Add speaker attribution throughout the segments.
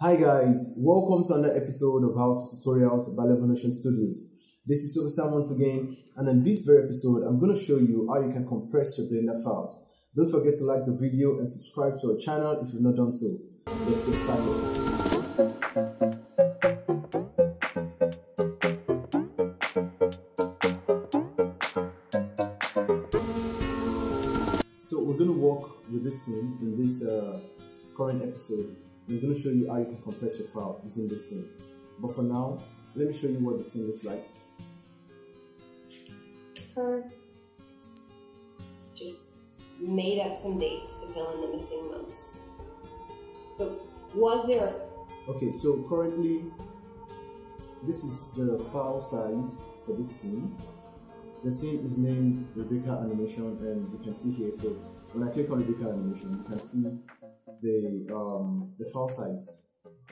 Speaker 1: Hi guys, welcome to another episode of How to Tutorials by Levonotion Studios. This is Sam once again, and in this very episode, I'm going to show you how you can compress your Blender files. Don't forget to like the video and subscribe to our channel if you've not done so. Let's get started. So we're going to work with this scene in this uh, current episode. I'm going to show you how you can compress your file using this scene. But for now, let me show you what the scene looks like.
Speaker 2: Her just made up some dates to fill in the missing months. So, was there
Speaker 1: Okay, so currently, this is the file size for this scene. The scene is named Rebecca Animation, and you can see here. So when I click on Rebecca Animation, you can see the um, the file size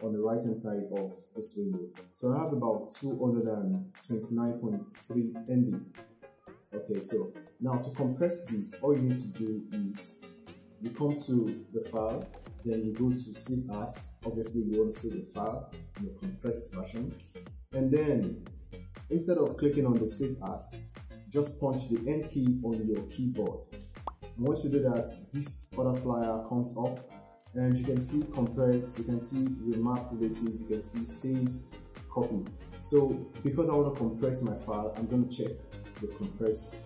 Speaker 1: on the right hand side of this window. So I have about 229.3 MB. Okay, so now to compress this, all you need to do is you come to the file, then you go to save as. Obviously, you want to save the file in the compressed version, and then instead of clicking on the save as, just punch the N key on your keyboard. And once you do that, this other flyer comes up, and you can see compress, you can see remap relative, you can see save copy. So because I want to compress my file, I'm going to check the compress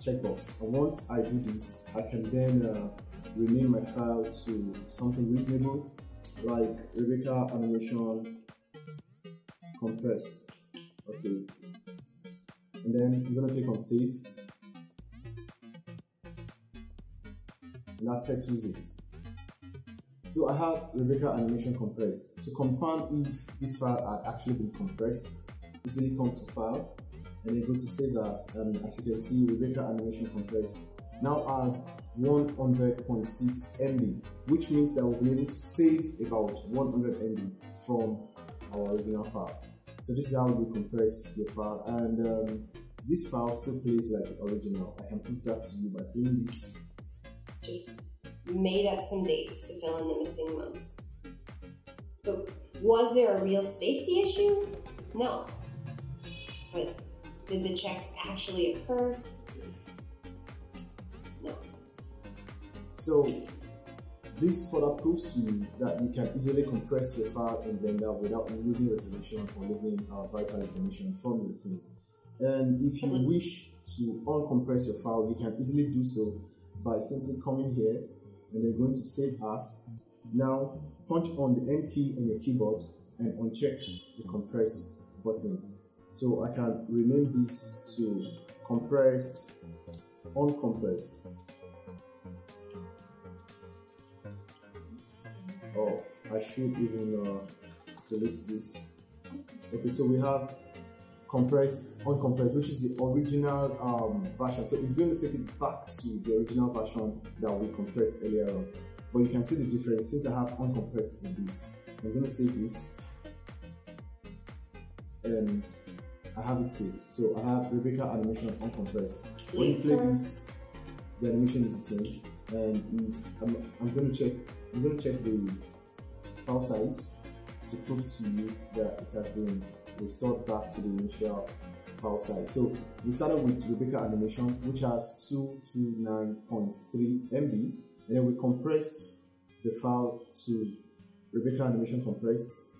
Speaker 1: checkbox. And once I do this, I can then uh, rename my file to something reasonable like Rebecca animation compressed. Okay. And then I'm gonna click on save. And that settles it. So I have Rebecca animation compressed. To confirm if this file had actually been compressed, easily come to file and then go to save as and as you can see Rebecca animation compressed now has 100.6 MB which means that we'll be able to save about 100 MB from our original file. So this is how you compress your file and um, this file still plays like the original. I can prove that to you by doing this.
Speaker 2: Just made up some dates to fill in the missing months? So, was there a real safety issue? No. But did the checks actually occur? No.
Speaker 1: So this further proves to you that you can easily compress your file in Blender without losing resolution or losing uh, vital information from your scene. And if you wish to uncompress your file, you can easily do so by simply coming here and they're going to save us. Now punch on the M key on your keyboard and uncheck the compress button. So I can rename this to compressed, uncompressed. Oh, I should even uh, delete this. Okay, so we have compressed, uncompressed, which is the original um, version. So it's going to take it back to the original version that we compressed earlier on. But you can see the difference since I have uncompressed in this. I'm going to save this. And I have it saved. So I have Rebecca animation uncompressed. When you play this, the animation is the same. And if I'm, I'm going to check, I'm going to check the file size to prove to you that it has been restored back to the initial file size. So we started with Rebecca animation, which has 229.3 MB, and then we compressed the file to Rebecca animation compressed,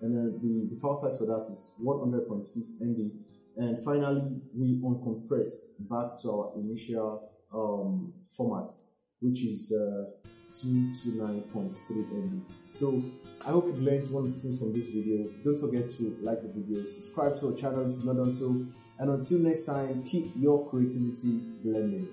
Speaker 1: and then the, the file size for that is 100.6 MB. And finally, we uncompressed back to our initial um, format, which is uh, 229.3 MB. So I hope you've learned one or two things from this video. Don't forget to like the video, subscribe to our channel if you've not done so, and until next time, keep your creativity blending.